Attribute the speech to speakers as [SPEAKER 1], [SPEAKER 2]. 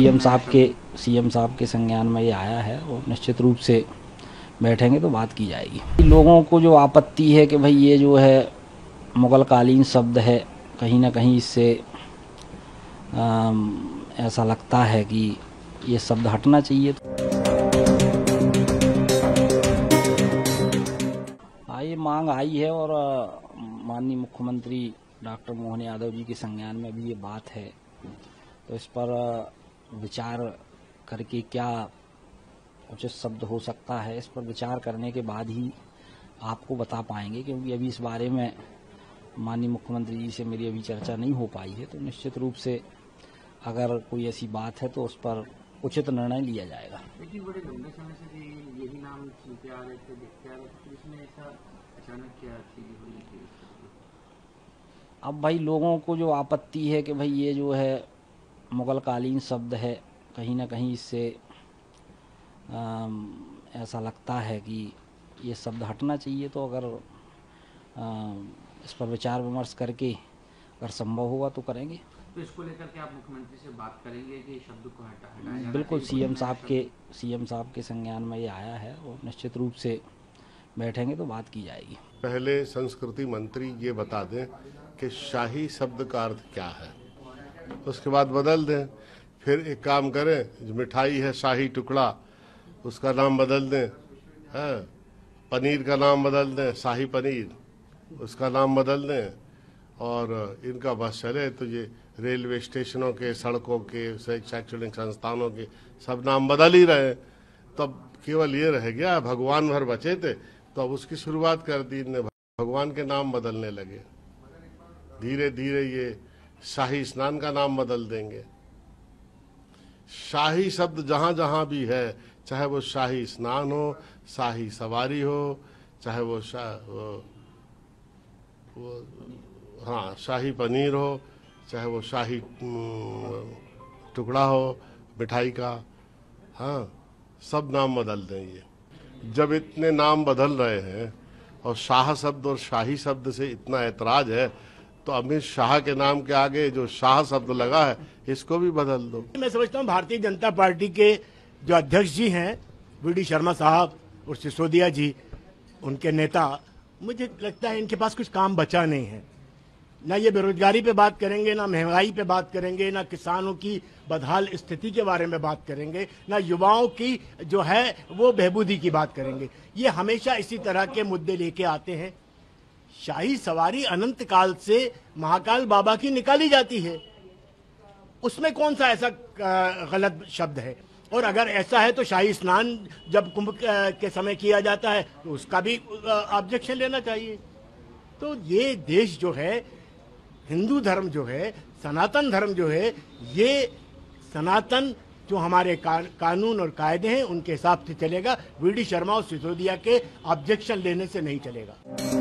[SPEAKER 1] CM साहब के, CM साहब के संज्ञान में ये आया है और निश्चित रूप से बैठेंगे तो बात की जाएगी। लोगों को जो आपत्ति है कि भाई ये जो है मुगल कालीन शब्द है, कहीं ना कहीं इससे ऐसा लगता है कि ये शब्द हटना चाहिए हाँ ये मांग आई है और माननीय मुख्यमंत्री डॉक्टर मोहन यादव जी के संज्ञान में भी ये बात है। तो इस पर विचार करके क्या उचित शब्द हो सकता है इस पर विचार करने के बाद ही आपको बता पाएँगे क्योंकि अभी इस बारे में माननीय मुख्यमंत्री जी से मेरी अभी चर्चा नहीं हो पाई है तो निश्चित रूप से अगर कोई ऐसी बात है तो उस पर उचित निर्णय लिया जाएगा।
[SPEAKER 2] बड़े लंबे समय से यही नाम सुनते आ रहे थे देखते आ रहे थे तो इसमें ऐसा अचानक क्या
[SPEAKER 1] अब भाई लोगों को जो आपत्ति है कि भाई ये जो है मुगल कालीन शब्द है कहीं ना कहीं इससे ऐसा लगता है कि ये शब्द हटना चाहिए। तो अगर इस पर विचार विमर्श करके अगर संभव होगा तो करेंगे।
[SPEAKER 2] तो इसको लेकर के आप मुख्यमंत्री से बात करेंगे कि शब्द को हटा
[SPEAKER 1] बिल्कुल सीएम साहब के सीएम साहब के संज्ञान में ये आया है और निश्चित रूप से बैठेंगे तो बात की जाएगी।
[SPEAKER 3] पहले संस्कृति मंत्री ये बता दें कि शाही शब्द का अर्थ क्या है? उसके बाद बदल दें। फिर एक काम करें, जो मिठाई है, शाही टुकड़ा, उसका नाम बदल दें। है, पनीर का नाम बदल दें, शाही पनीर, उसका नाम बदल दें। और इनका बस चले तो ये रेलवे स्टेशनों के, सड़कों के, शैक्षणिक संस्थानों के, सब नाम बदल ही रहे तब केवल ये रह गया, भगवान भर बचे थे। तो अब उसकी शुरुआत कर दी इनने, भगवान के नाम बदलने लगे। धीरे धीरे ये शाही स्नान का नाम बदल देंगे। शाही शब्द जहाँ जहाँ भी है चाहे वो शाही स्नान हो शाही सवारी हो चाहे वो शाह वो, वो हाँ शाही पनीर हो चाहे वो शाही टुकड़ा हो मिठाई का हाँ सब नाम बदल दें ये जब इतने नाम बदल रहे हैं और शाह शब्द और शाही शब्द से इतना ऐतराज है तो अमित शाह के नाम के आगे जो शाह शब्द लगा है, इसको भी बदल दो।
[SPEAKER 4] मैं समझता हूँ भारतीय जनता पार्टी के जो अध्यक्ष जी हैं, वी शर्मा साहब और सिसोदिया जी, उनके नेता, मुझे लगता है इनके पास कुछ काम बचा नहीं है। ना ये बेरोजगारी पे बात करेंगे, ना महँगाई पे बात करेंगे, ना किसानों की बदहाल स्थिति के बारे में बात करेंगे, ना युवाओं की जो है, वो बहबूदी की बात करेंगे। ये हमेशा इसी तरह के मुद्दे लेके आते हैं। शाही सवारी अनंत काल से महाकाल बाबा की निकाली जाती है। उसमें कौन सा ऐसा गलत शब्द है? और अगर ऐसा है तो शाही स्नान जब कुंभ के समय किया जाता है तो उसका भी ऑब्जेक्शन लेना चाहिए। तो ये देश जो है, हिंदू धर्म जो है, सनातन धर्म जो है, ये सनातन जो हमारे कानून और कायदे हैं, उनके हिसाब से चलेगा। वी डी शर्मा और सिसोदिया के ऑब्जेक्शन लेने से नहीं चलेगा।